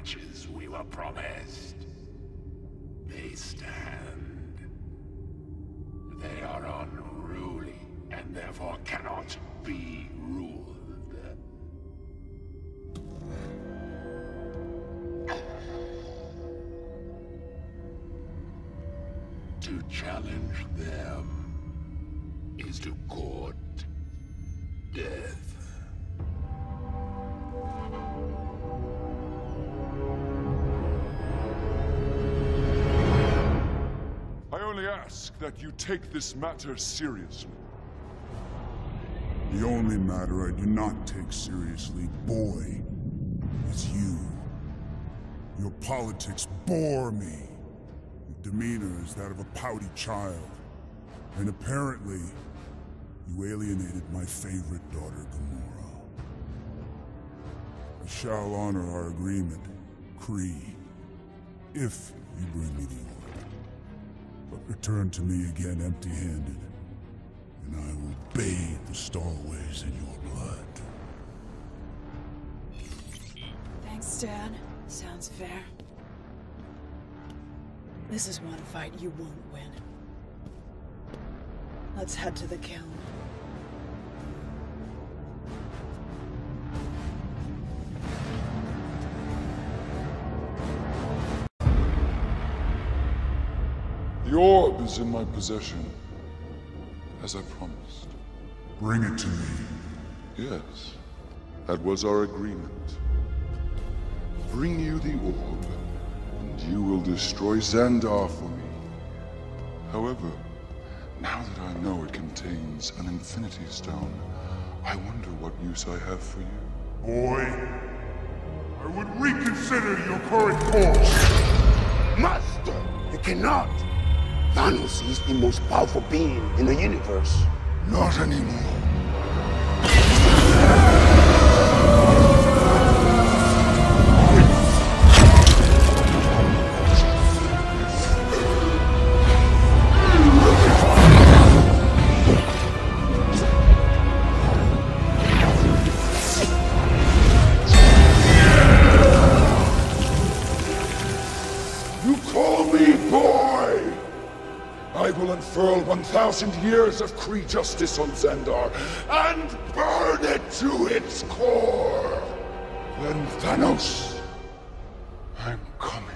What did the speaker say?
wretches we were promised. They stand. They are unruly, and therefore cannot be ruled. To challenge them is to court death. Only ask that you take this matter seriously. The only matter I do not take seriously, boy, is you. Your politics bore me. Your demeanor is that of a pouty child. And apparently, you alienated my favorite daughter, Gamora. I shall honor our agreement, Kree, if you bring me the return to me again empty-handed, and I will bathe the Starways in your blood. Thanks, Dad. Sounds fair. This is one fight you won't win. Let's head to the Kyln. The orb is in my possession, as I promised. Bring it to me. Yes, that was our agreement. Bring you the orb, and you will destroy Xandar for me. However, now that I know it contains an Infinity Stone, I wonder what use I have for you. Boy, I would reconsider your current course. Master, you cannot. Thanos is the most powerful being in the universe. Not anymore. You call me boy? I will unfurl 1,000 years of Kree justice on Xandar and burn it to its core. Then Thanos, I'm coming.